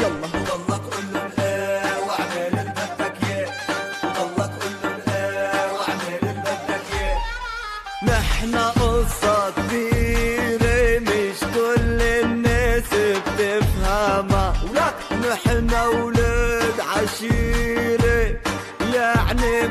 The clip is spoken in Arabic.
يلا. وضلك قول لهم لا واعمل اللي بدك اياه وضلك قول لهم لا واعمل اللي بدك اياه نحن قصة كبيرة مش كل الناس بتفهمها. ولك نحن ولاد عشيرة يعني